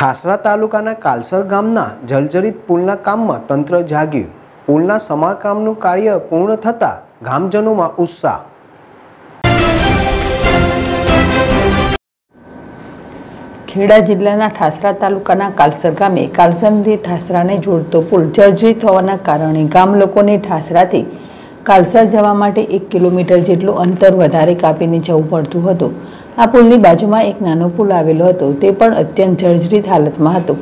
ઠાસરા તાલુકાના કાલસર ગામના જલજરિત પુલના કામમાં તંત્ર જાગ્યું. પુલના સમારકામનું કાર્ય પૂર્ણ થતાં ગામજનોમાં ઉત્સાહ. ખેડા જિલ્લાના ઠાસરા તાલુકાના કાલસર ગામે કાલસરથી ઠાસરાને જોડતો પુલ જર્જરિત હોવાના કારણે ગામ લોકોને ઠાસરાથી કાલસર જવા માટે એક કિલોમીટર જેટલું અંતર વધારે કાપીને જવું પડતું હતું. આ પુલની બાજુમાં એક નાનો પુલ આવેલો હતો. તે પણ અત્યંત જર્જરિત હાલતમાં હતો.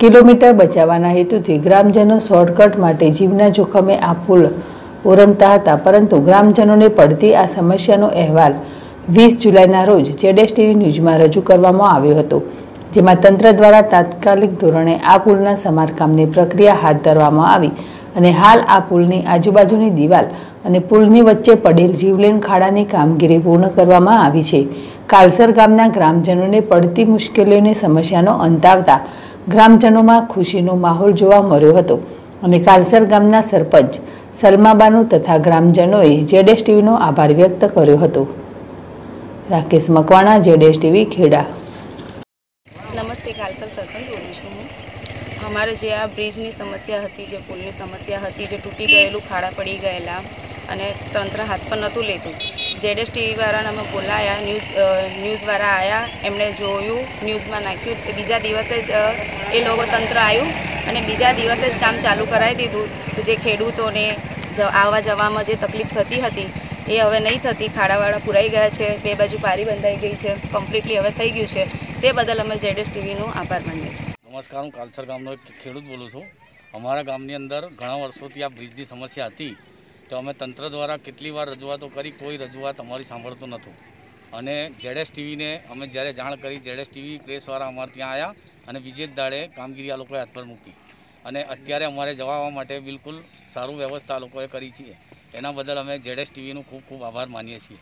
કિલોમીટર બચાવવાના હેતુથી ગ્રામજનો શોર્ટકટ માટે જીવના જોખમે આ પુલ ઓરંગતા હતા. પરંતુ ગ્રામજનોને પડતી આ સમસ્યાનો અહેવાલ વીસ જુલાઈના રોજ જેડેશ ટીવી ન્યૂઝમાં રજૂ કરવામાં આવ્યો હતો, જેમાં તંત્ર દ્વારા તાત્કાલિક ધોરણે આ પુલના સમારકામની પ્રક્રિયા હાથ ધરવામાં આવી. અને હાલ આ પુલની આજુબાજુની દિવાલ અને પુલની વચ્ચે પડેલ જીવલેણ ખાડાની કામગીરી પૂર્ણ કરવામાં આવી છે. કાલસર ગામના ગ્રામજનોને પડતી મુશ્કેલીઓની સમસ્યાનો અંત આવતા ગ્રામજનોમાં ખુશીનો માહોલ જોવા મળ્યો હતો અને કાલસર ગામના સરપંચ સલમાબાનુ તથા ગ્રામજનોએ જેડેશ ટીવીનો આભાર વ્યક્ત કર્યો હતો. રાકેશ મકવાણા, જેડેશ ટીવી, ખેડા. નમસ્તે કાલસર સરપંચ અમારે જે આ બ્રિજની સમસ્યા હતી, જે પુલની સમસ્યા હતી, જે તૂટી ગયેલું, ખાડા પડી ગયેલા અને તંત્ર હાથ પર નહોતું લેતું. જેડેશ ટીવીવાળાને અમે બોલાયા, ન્યૂઝ ન્યૂઝવાળા આવ્યા એમણે જોયું, ન્યૂઝમાં નાખ્યું બીજા દિવસે જ એ લોકો તંત્ર આવ્યું અને બીજા દિવસે જ કામ ચાલુ કરાવી દીધું. જે ખેડૂતોને આવવા જવામાં જે તકલીફ થતી હતી, એ હવે નહીં થતી. ખાડાવાળા પુરાઈ ગયા છે, બે બાજુ પારી બંધાઈ ગઈ છે કમ્પ્લીટલી હવે થઈ ગયું છે. તે બદલ અમે જેડેસ ટીવીનો આભાર માનીએ છીએ. નમસ્કાર, હું કાલસર ગામનો એક ખેડૂત બોલું છું. અમારા ગામની અંદર ઘણા વર્ષોથી આ બ્રિજની સમસ્યા હતી. તો અમે તંત્ર દ્વારા કેટલી વાર રજૂઆતો કરી, કોઈ રજૂઆત અમારી સાંભળતું નહોતું. અને જેડેસ ટીવીને અમે જ્યારે જાણ કરી જેડેસ ટીવી પ્રેસવાળા અમારે ત્યાં આવ્યા અને બીજે જ દાડે કામગીરી આ લોકોએ હાથ પર મૂકી. અને અત્યારે અમારે જવા માટે બિલકુલ સારું વ્યવસ્થા લોકોએ કરી છે. એના બદલ અમે જેડેસ ટીવીનું ખૂબ ખૂબ આભાર માનીએ છીએ.